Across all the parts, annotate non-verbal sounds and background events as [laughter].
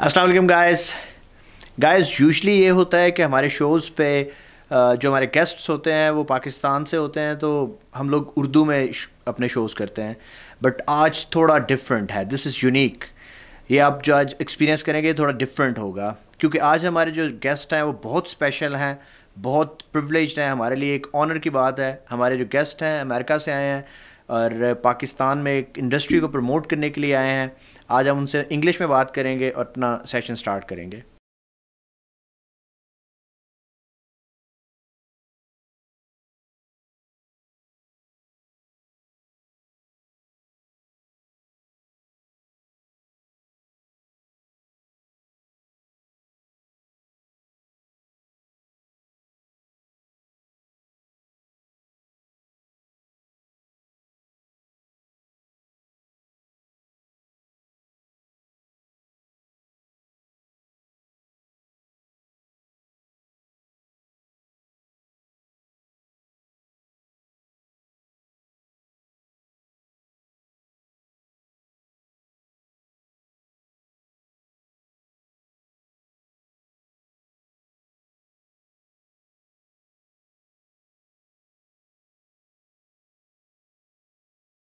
अस्सलाम वालेकुम guys guys usually ये होता है कि हमारे शोज़ पे जो हमारे गेस्ट्स होते हैं, वो पाकिस्तान से होते हैं तो हम लोग उर्दू में अपने शोज़ करते हैं। बट आज थोड़ा डिफरेंट है. दिस इज़ यूनिक ये आप जो आज एक्सपीरियंस करेंगे थोड़ा डिफरेंट होगा। क्योंकि आज हमारे जो गेस्ट हैं, वो बहुत स्पेशल हैं, बहुत प्रिवलेज हैं। हमारे लिए एक ऑनर की बात है। हमारे जो गेस्ट हैं, अमेरिका से आए हैं, और पाकिस्तान में एक इंडस्ट्री को प्रमोट करने के लिए आए हैं। आज हम उनसे इंग्लिश में बात करेंगे और अपना सेशन स्टार्ट करेंगे।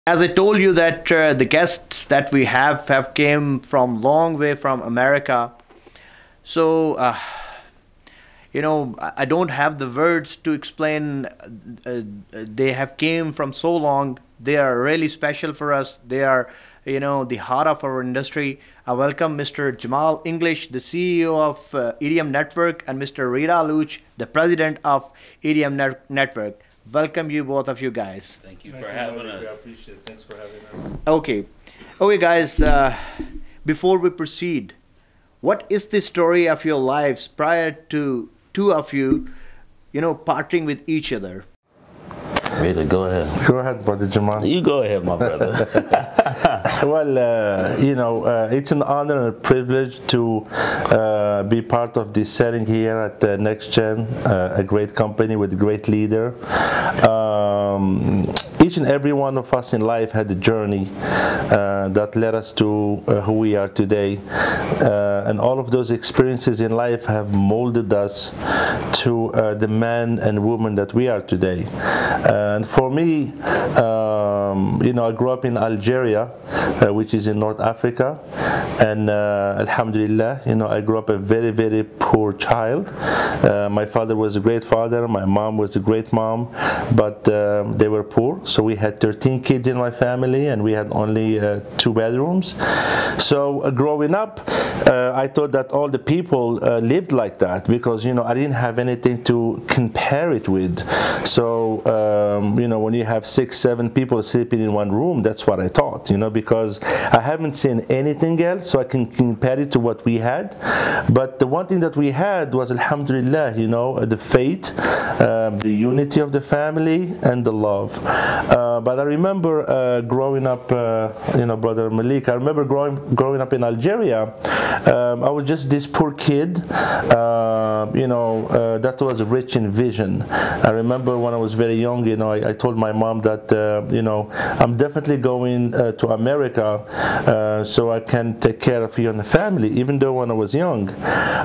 As I told you that uh, the guests that we have have came from long way from America. So, uh, you know, I don't have the words to explain. Uh, they have came from so long. They are really special for us. They are, you know, the heart of our industry. I welcome Mr. Jamal English, the CEO of uh, EDM Network, and Mr. Rita Luch, the president of EDM Net Network welcome you both of you guys. Thank you Thank for you, having us. I appreciate it. Thanks for having us. Okay. Okay, guys, uh, before we proceed, what is the story of your lives prior to two of you, you know, parting with each other? Rita, go ahead. Go ahead, brother Jamal. You go ahead, my brother. [laughs] well, uh, you know, uh, it's an honor and a privilege to uh, be part of this setting here at uh, NextGen, uh, a great company with a great leader. Um, each and every one of us in life had a journey uh, that led us to uh, who we are today. Uh, and all of those experiences in life have molded us to uh, the man and woman that we are today. And for me, um, you know, I grew up in Algeria, uh, which is in North Africa. And uh, Alhamdulillah, you know, I grew up a very, very poor child. my father was a great father, my mom was a great mom, but um, they were poor. So we had 13 kids in my family and we had only uh, two bedrooms. So uh, growing up, uh, I thought that all the people uh, lived like that because, you know, I didn't have anything to compare it with. So, um, you know, when you have six, seven people sleeping in one room, that's what I thought, you know, because I haven't seen anything else so I can compare it to what we had. But the one thing that we had was, alhamdulillah, you know, the faith, um, the unity of the family, and the love. Uh, but I remember uh, growing up, uh, you know, brother Malik. I remember growing growing up in Algeria. Um, I was just this poor kid, uh, you know, uh, that was rich in vision. I remember when I was very young, you know, I, I told my mom that, you know, I'm definitely going to America so I can take care of you and the family, even though when I was young.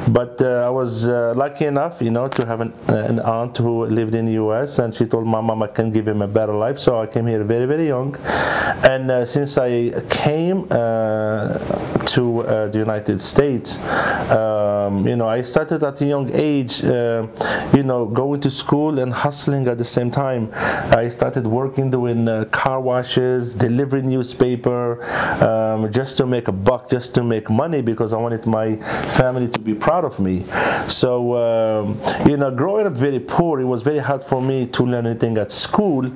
But I was lucky enough, you know, to have an, an aunt who lived in the U.S. and she told my mom I can give him a better life. So I came here very, very young. And uh, since I came uh, to uh, the United States, um, you know, I started at a young age, uh, you know, going to school and hustling at the same time. I started working doing uh, car washes, delivering newspaper, um, just to make a buck, just to make money because I wanted my family to be proud of me. So, um, you know, growing up very poor, it was very hard for me to learn anything at school.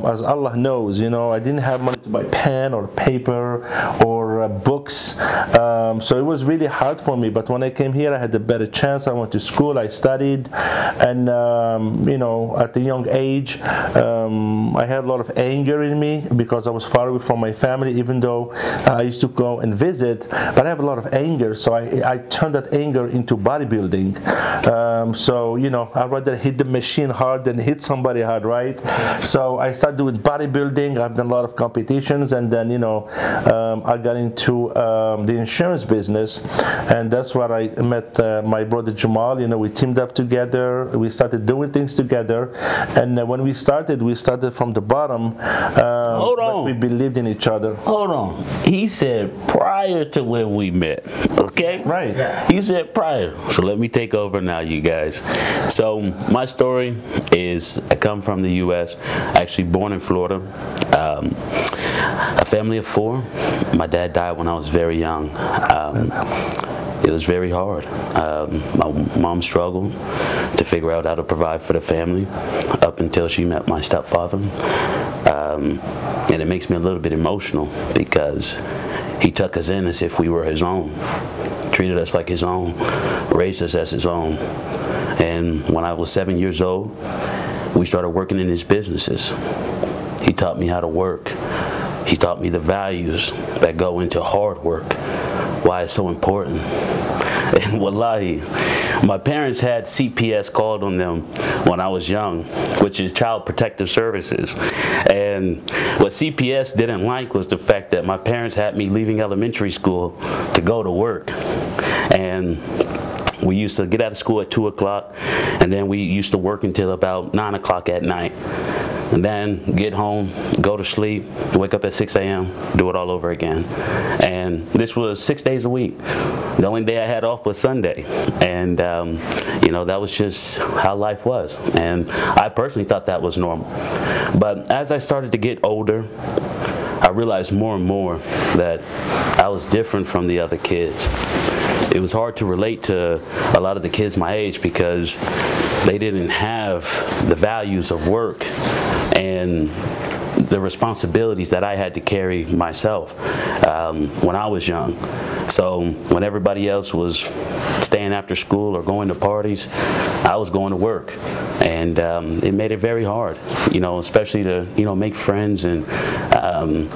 Um, as Allah knows, you know, I didn't have money to buy pen or paper or uh, books. Um, so it was really hard for me. But when I came here, I had a better chance. I went to school, I studied, and um, you know, at a young age, um, I had a lot of anger in me because I was far away from my family, even though I used to go and visit. But I have a lot of anger, so I, I turned that anger into bodybuilding. Um, so you know, I'd rather hit the machine hard than hit somebody hard, right? So I started doing bodybuilding. I've done a lot of competitions, and then you know, um, I got in into um, the insurance business, and that's where I met uh, my brother Jamal. You know, we teamed up together. We started doing things together, and uh, when we started, we started from the bottom. Uh, Hold on. we believed in each other. Hold on. He said prior to when we met. Okay? Right. He said prior. So let me take over now, you guys. So my story is I come from the U.S. Actually born in Florida. Um, a family of four. My dad died when I was very young. Um, it was very hard. Um, my mom struggled to figure out how to provide for the family up until she met my stepfather. Um, and it makes me a little bit emotional because he took us in as if we were his own, treated us like his own, raised us as his own. And when I was seven years old, we started working in his businesses. He taught me how to work. He taught me the values that go into hard work, why it's so important. [laughs] And wallahi, my parents had CPS called on them when I was young, which is Child Protective Services. And what CPS didn't like was the fact that my parents had me leaving elementary school to go to work. And we used to get out of school at 2 o'clock, and then we used to work until about 9 o'clock at night. And then get home, go to sleep, wake up at 6 a.m., do it all over again. And this was six days a week. The only day I had off was Sunday. And, um, you know, that was just how life was. And I personally thought that was normal. But as I started to get older, I realized more and more that I was different from the other kids. It was hard to relate to a lot of the kids my age because they didn't have the values of work and the responsibilities that I had to carry myself um, when I was young. So when everybody else was staying after school or going to parties, I was going to work, and um, it made it very hard, you know, especially to you know make friends and. Um,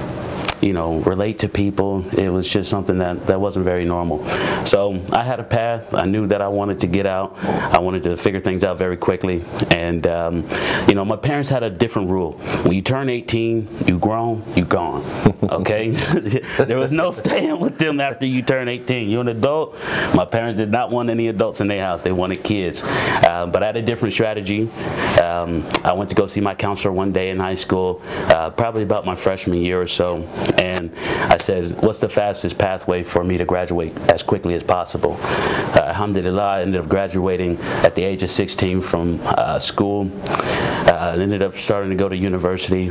you know, relate to people. It was just something that, that wasn't very normal. So I had a path. I knew that I wanted to get out. I wanted to figure things out very quickly. And, um, you know, my parents had a different rule. When you turn 18, you grown, you gone. Okay? [laughs] there was no staying with them after you turn 18. You're an adult. My parents did not want any adults in their house. They wanted kids. Um, but I had a different strategy. Um, I went to go see my counselor one day in high school, uh, probably about my freshman year or so and I said, what's the fastest pathway for me to graduate as quickly as possible? Uh, alhamdulillah, I ended up graduating at the age of 16 from uh, school. Uh, ended up starting to go to university,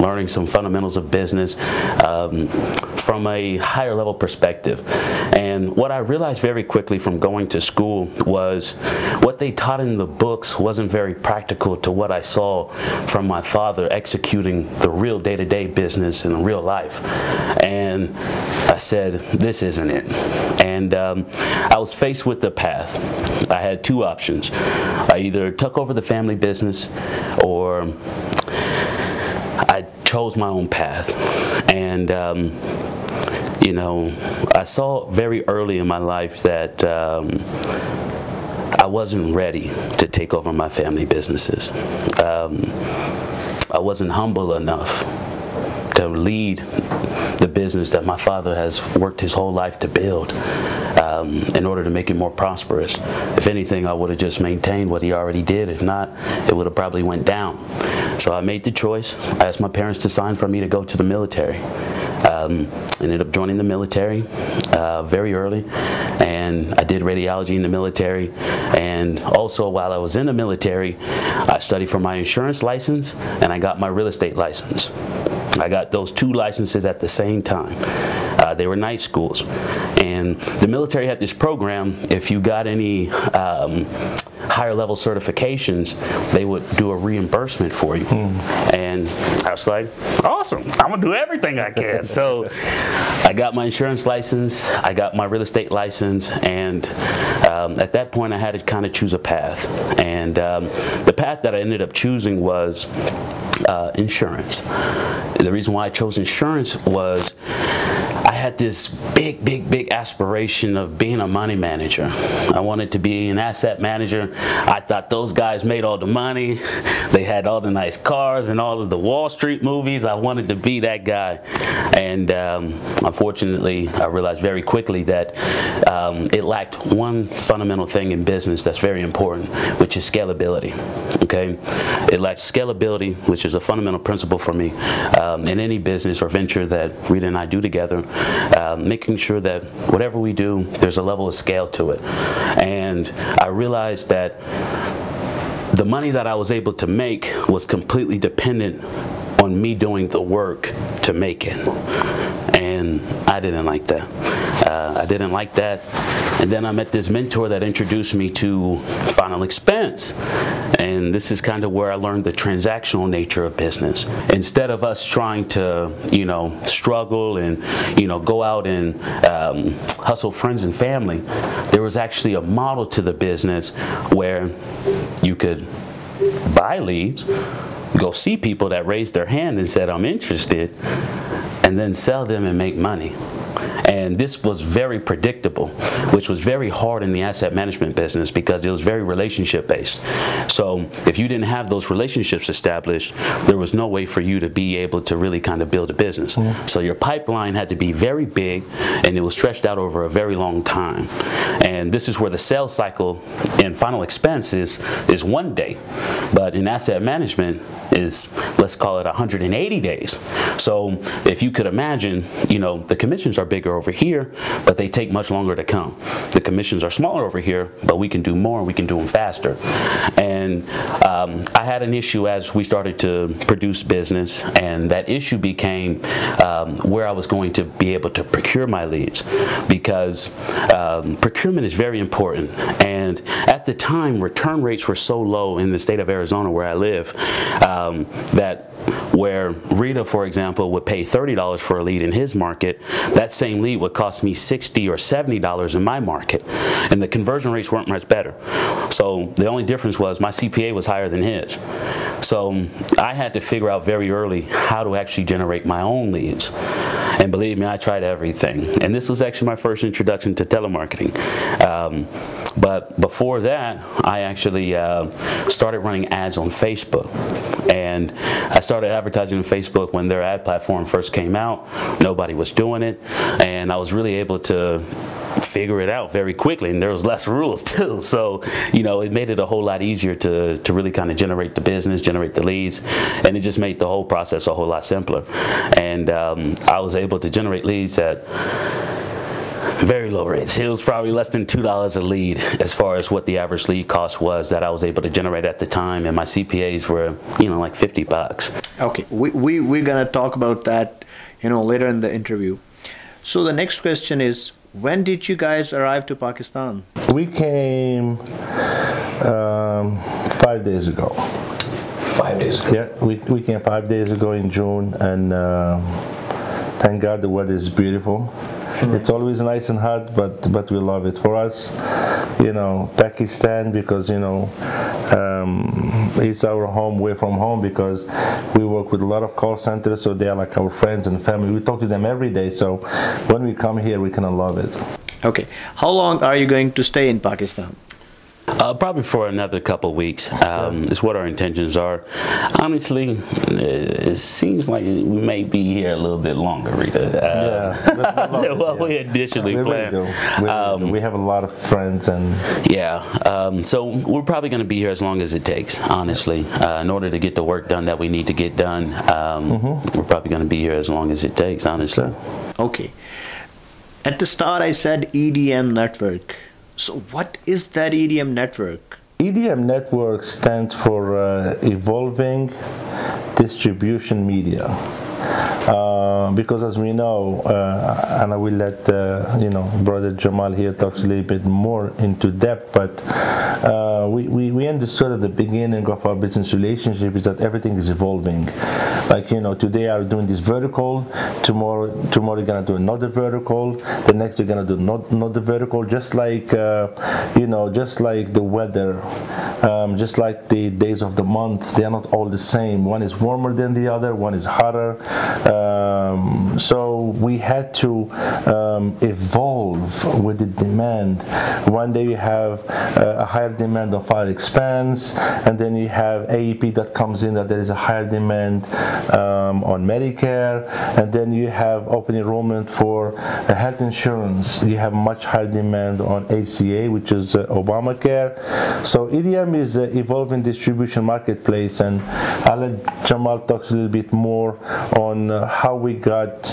learning some fundamentals of business um, from a higher level perspective. And what I realized very quickly from going to school was what they taught in the books wasn't very practical to what I saw from my father executing the real day-to-day business in real life. And I said, this isn't it. And um, I was faced with a path. I had two options. I either took over the family business or I chose my own path. And um, you know, I saw very early in my life that um, I wasn't ready to take over my family businesses. Um, I wasn't humble enough to lead the business that my father has worked his whole life to build um, in order to make it more prosperous. If anything, I would have just maintained what he already did. If not, it would have probably went down. So I made the choice. I asked my parents to sign for me to go to the military. Um, ended up joining the military uh, very early, and I did radiology in the military. And also, while I was in the military, I studied for my insurance license and I got my real estate license. I got those two licenses at the same time. Uh, they were night schools. And the military had this program, if you got any um, higher level certifications, they would do a reimbursement for you. And I was like, awesome, I'm gonna do everything I can. so [laughs] I got my insurance license, I got my real estate license, and um, at that point I had to kind of choose a path. And um, the path that I ended up choosing was uh, insurance. The reason why I chose insurance was I had this big, big, big aspiration of being a money manager. I wanted to be an asset manager. I thought those guys made all the money. They had all the nice cars and all of the Wall Street movies. I wanted to be that guy. And um, unfortunately, I realized very quickly that um, it lacked one fundamental thing in business that's very important, which is scalability. Okay, it lacks scalability, which is a fundamental principle for me um, in any business or venture that Rita and I do together. Uh, making sure that whatever we do, there's a level of scale to it. And I realized that the money that I was able to make was completely dependent on me doing the work to make it. And I didn't like that. Uh, I didn't like that. And then I met this mentor that introduced me to Final Expense. And this is kind of where I learned the transactional nature of business. Instead of us trying to, you know, struggle and, you know, go out and um, hustle friends and family, there was actually a model to the business where you could buy leads, go see people that raised their hand and said, I'm interested, and then sell them and make money. And this was very predictable, which was very hard in the asset management business because it was very relationship based. So if you didn't have those relationships established, there was no way for you to be able to really kind of build a business. Mm. So your pipeline had to be very big and it was stretched out over a very long time. And this is where the sales cycle in final expense is, is one day. But in asset management is, let's call it 180 days. So if you could imagine, you know, the commissions are bigger over here, but they take much longer to come. The commissions are smaller over here, but we can do more, we can do them faster. And um, I had an issue as we started to produce business, and that issue became um, where I was going to be able to procure my leads because um, procurement is very important. And at the time, return rates were so low in the state of Arizona where I live um, that where Rita, for example, would pay $30 for a lead in his market, that same lead would cost me 60 or $70 in my market. And the conversion rates weren't much better. So the only difference was my CPA was higher than his. So I had to figure out very early how to actually generate my own leads. And believe me, I tried everything. And this was actually my first introduction to telemarketing. Um, but before that, I actually uh, started running ads on Facebook. And I started advertising on Facebook when their ad platform first came out. Nobody was doing it. And I was really able to figure it out very quickly and there was less [laughs] rules too so you know it made it a whole lot easier to to really kind of generate the business generate the leads and it just made the whole process a whole lot simpler and um, I was able to generate leads that very low rates. It was probably less than $2 a lead as far as what the average lead cost was that I was able to generate at the time. And my CPAs were, you know, like 50 bucks. Okay, we, we, we're going to talk about that, you know, later in the interview. So the next question is, when did you guys arrive to Pakistan? We came um, five days ago. Five days ago? Yeah, we, we came five days ago in June, and uh, thank God the weather is beautiful. It's always nice and hot, but but we love it. For us, you know, Pakistan because you know um, it's our home away from home because we work with a lot of call centers, so they are like our friends and family. We talk to them every day, so when we come here, we kind of love it. Okay, how long are you going to stay in Pakistan? Uh, probably for another couple weeks um, is what our intentions are. Honestly, it seems like we may be here a little bit longer, Rita. Uh, yeah, than [laughs] what yeah. we initially we planned. Really we, um, we, have a lot of friends and yeah. Um, so we're probably going to be here as long as it takes. Honestly, uh, in order to get the work done that we need to get done, mm -hmm. we're probably going to be here as long as it takes. Honestly. Okay. At the start, I said EDM network. So, what is that EDM network? EDM network stands for uh, Evolving Distribution Media. Uh, because as we know, uh, and I will let uh, you know brother Jamal here talks a little bit more into depth, but uh, we, we, we understood at the beginning of our business relationship is that everything is evolving. Like you know, today I'm doing this vertical, tomorrow tomorrow you're gonna do another vertical, the next you're gonna do not another vertical. Just like uh, you know, just like the weather, um, just like the days of the month, they are not all the same. One is warmer than the other, one is hotter. Um, so we had to um, evolve with the demand. One day you have uh, a higher demand on final expense, and then you have AEP that comes in that there is a higher demand um, on Medicare, and then you have open enrollment for uh, health insurance. You have much higher demand on ACA, which is uh, Obamacare. So EDM is an evolving distribution marketplace, and I'll let Jamal talk a little bit more on uh, how we got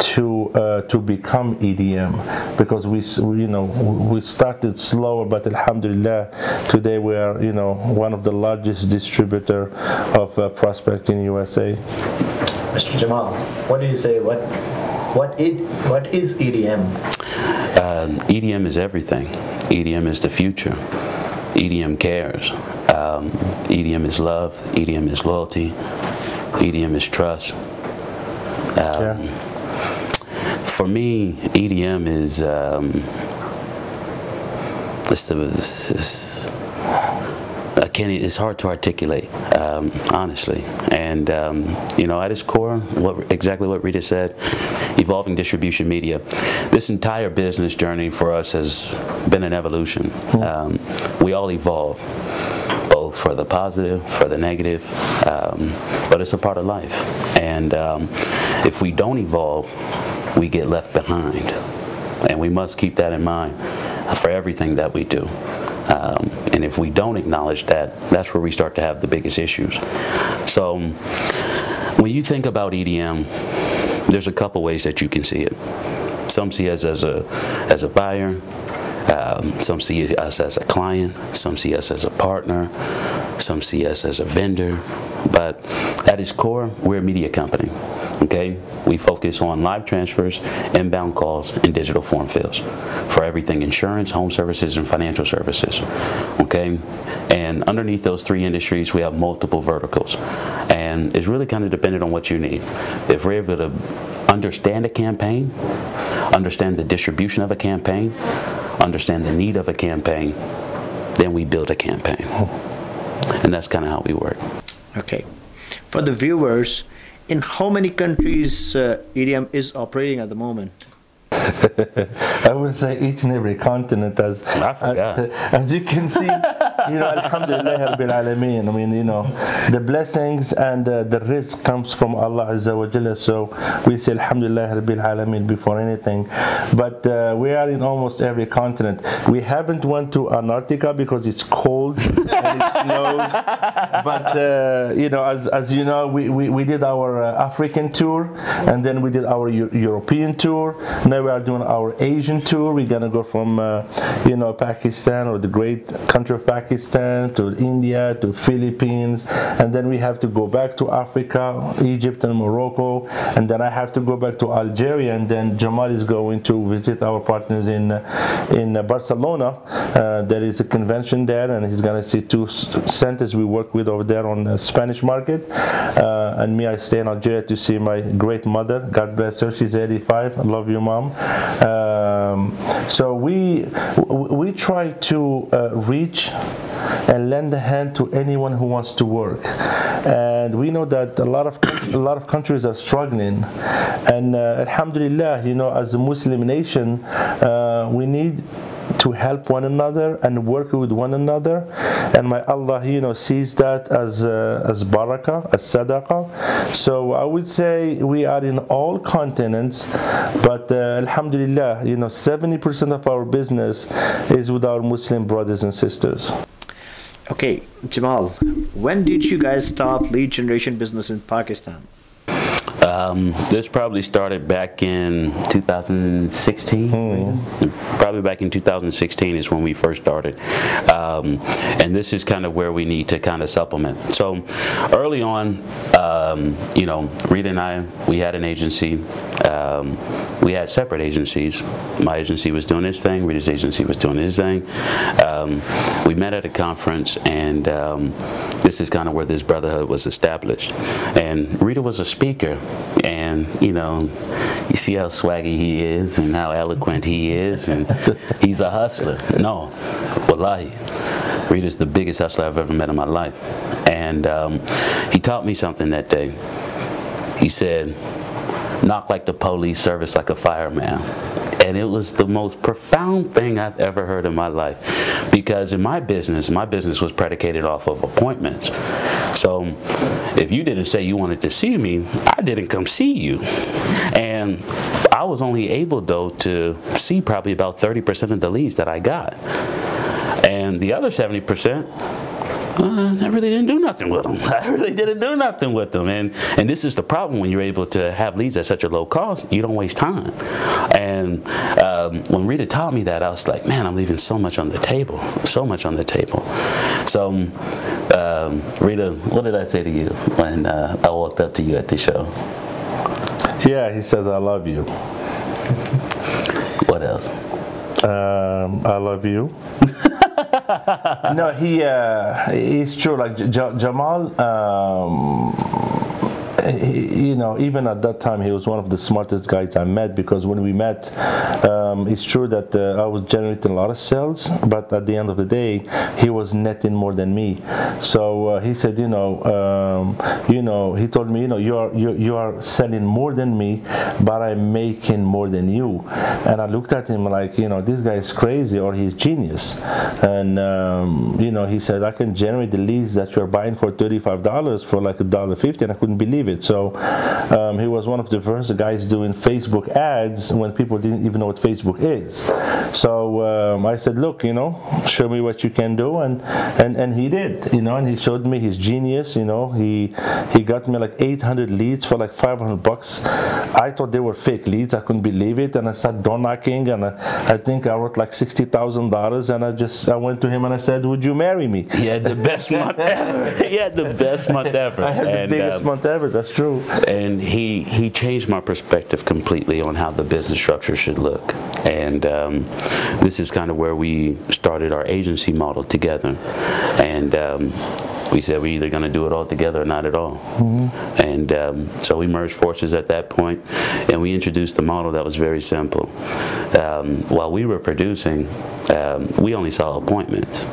to uh, to become EDM because we you know we started slower, but Alhamdulillah, today we are you know one of the largest distributor of uh, prospect in USA. Mr. Jamal, what do you say? What what it what is EDM? Uh, EDM is everything. EDM is the future. EDM cares. Um, EDM is love. EDM is loyalty. EDM is trust. Um, Yeah. For me, EDM is um, it's, it's, it's, I can't. It's hard to articulate, um, honestly. And um, you know, at its core, what exactly what Rita said, evolving distribution media. This entire business journey for us has been an evolution. Um, we all evolve, both for the positive, for the negative, um, but it's a part of life. And um, if we don't evolve, we get left behind, and we must keep that in mind for everything that we do. Um, and if we don't acknowledge that, that's where we start to have the biggest issues. So when you think about EDM, there's a couple ways that you can see it. Some see us as a as a buyer. Um, some see us as a client. Some see us as a partner. Some see us as a vendor. But at its core, we're a media company. Okay, we focus on live transfers, inbound calls, and digital form fills for everything insurance, home services, and financial services. Okay, and underneath those three industries, we have multiple verticals, and it's really kind of dependent on what you need. If we're able to understand a campaign, understand the distribution of a campaign, understand the need of a campaign, then we build a campaign. Oh. And that's kind of how we work. Okay, for the viewers, in how many countries uh, EDM is operating at the moment? [laughs] I would say each and every continent as I forgot. as, [laughs] as you can see, you know, Alhamdulillah Rabbil Alameen. I mean, you know, the blessings and uh, the rizq comes from Allah Azza wa Jalla. So we say Alhamdulillah Rabbil Alameen before anything. But uh, we are in almost every continent. We haven't went to Antarctica because it's cold and it snows. But uh, you know, as, as you know, we, we, we did our uh, African tour and then we did our Eu- European tour. Now we are doing our Asian tour. We're gonna go from uh, you know Pakistan or the great country of Pakistan to India to Philippines, and then we have to go back to Africa, Egypt and Morocco, and then I have to go back to Algeria, and then Jamal is going to visit our partners in uh, in Barcelona. Uh, there is a convention there, and he's gonna see two centers we work with over there on the Spanish market. Uh, and me, I stay in Algeria to see my great mother. God bless her. She's 85. I love you, mom. Um, so we we try to uh, reach and lend a hand to anyone who wants to work. And we know that a lot of a lot of countries are struggling. And uh, Alhamdulillah, you know, as a Muslim nation, uh, we need to help one another and work with one another. And my Allah you know sees that as uh, as barakah as sadaqah. So I would say we are in all continents but uh, alhamdulillah you know 70% of our business is with our Muslim brothers and sisters. Okay, Jamal, when did you guys start lead generation business in Pakistan? Um, this probably started back in 2016. Probably back in 2016 is when we first started. Um, and this is kind of where we need to kind of supplement. So early on, um, you know, Rita and I, we had an agency. Um, we had separate agencies. My agency was doing his thing, Rita's agency was doing his thing. Um, we met at a conference, and um, this is kind of where this brotherhood was established. And Rita was a speaker, and you know, you see how swaggy he is and how eloquent he is, and [laughs] he's a hustler. No, wallahi. Rita's the biggest hustler I've ever met in my life. And um, he taught me something that day. He said, knock like the police, service like a fireman. And it was the most profound thing I've ever heard in my life. Because in my business, my business was predicated off of appointments. So if you didn't say you wanted to see me, I didn't come see you. And I was only able, though, to see probably about 30% of the leads that I got. And the other 70%, uh, I really didn't do nothing with them. [laughs] I really didn't do nothing with them. And and this is the problem when you're able to have leads at such a low cost, you don't waste time. And um, when Rita taught me that, I was like, man, I'm leaving so much on the table, so much on the table. So, um, Rita, what did I say to you when uh, I walked up to you at the show? Yeah, he says, I love you. What else? Um, I love you. [laughs] no, he uh, it's true. Like J- Jamal, um, he, you know, even at that time, he was one of the smartest guys I met because when we met, um, it's true that uh, I was generating a lot of sales, but at the end of the day, he was netting more than me. So uh, he said, you know, um, you know, he told me, you know, you are you, you are selling more than me, but I'm making more than you. And I looked at him like, you know, this guy is crazy or he's genius. And um, you know, he said, I can generate the leads that you're buying for thirty-five dollars for like a dollar fifty, and I couldn't believe it. So um, he was one of the first guys doing Facebook ads when people didn't even know what Facebook is. So um, I said, look, you know, show me what you can do, and and and he did, you know, and he showed me his genius. You know, he he got me like 800 leads for like 500 bucks. I thought they were fake leads. I couldn't believe it, and I started door knocking, and I, I think I wrote like sixty thousand dollars, and I just I went to him and I said, would you marry me? He had the best [laughs] month ever. He had the best month ever. I had the biggest um, month ever. That's true. and he he changed my perspective completely on how the business structure should look. And um, this is kind of where we started our agency model together. And um, we said we're either going to do it all together or not at all. And um, so we merged forces at that point and we introduced the model that was very simple. Um, while we were producing um, we only saw appointments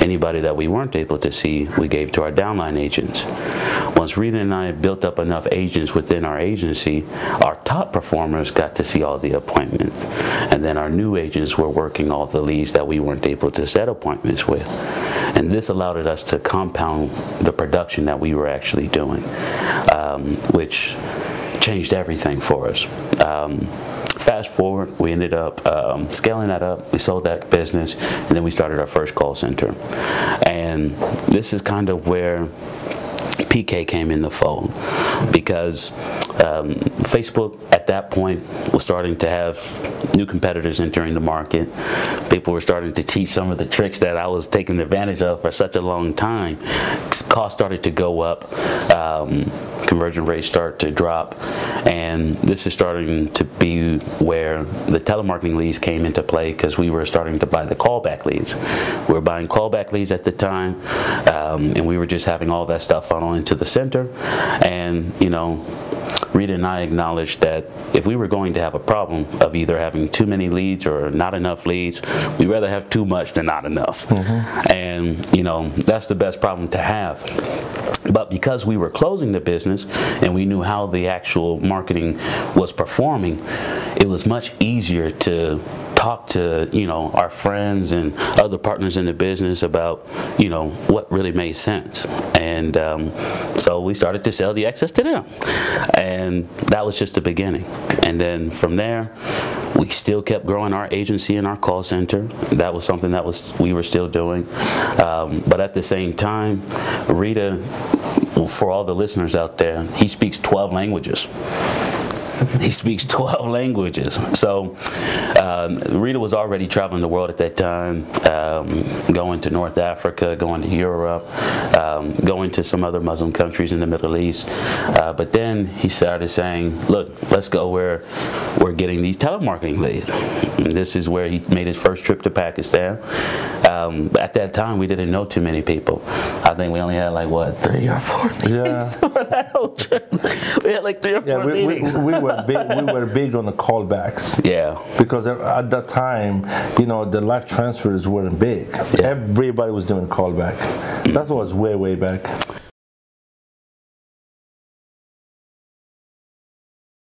Anybody that we weren't able to see, we gave to our downline agents. Once Rita and I built up enough agents within our agency, our top performers got to see all the appointments. And then our new agents were working all the leads that we weren't able to set appointments with. And this allowed us to compound the production that we were actually doing, um, which changed everything for us. Um, fast forward, we ended up um, scaling that up. We sold that business, and then we started our first call center. And this is kind of where PK came in the fold because um, Facebook at that point was starting to have new competitors entering the market. People were starting to teach some of the tricks that I was taking advantage of for such a long time. Costs started to go up, um, conversion rates start to drop, and this is starting to be where the telemarketing leads came into play because we were starting to buy the callback leads. We were buying callback leads at the time, um, and we were just having all that stuff funnel into the center, and you know. Rita and I acknowledged that if we were going to have a problem of either having too many leads or not enough leads, we'd rather have too much than not enough. Mm-hmm. And, you know, that's the best problem to have. But because we were closing the business and we knew how the actual marketing was performing, it was much easier to talk to you know our friends and other partners in the business about you know what really made sense. And um, so we started to sell the excess to them. And that was just the beginning. And then from there we still kept growing our agency and our call center. That was something that was we were still doing. Um, but at the same time rita for all the listeners out there he speaks 12 languages [laughs] he speaks 12 [laughs] languages. So um, Rita was already traveling the world at that time, um, going to North Africa, going to Europe, um, going to some other Muslim countries in the Middle East. Uh, but then he started saying, look, let's go where we're getting these telemarketing leads. And this is where he made his first trip to Pakistan. Um, at that time, we didn't know too many people. I think we only had like, what, three or four Yeah. [laughs] for that whole trip. We had like three or Yeah, four we, we, meetings. we were big. We were big on the callbacks. [laughs] Yeah. Because at that time, you know, the live transfers weren't big. Everybody was doing callback. That was way, way back.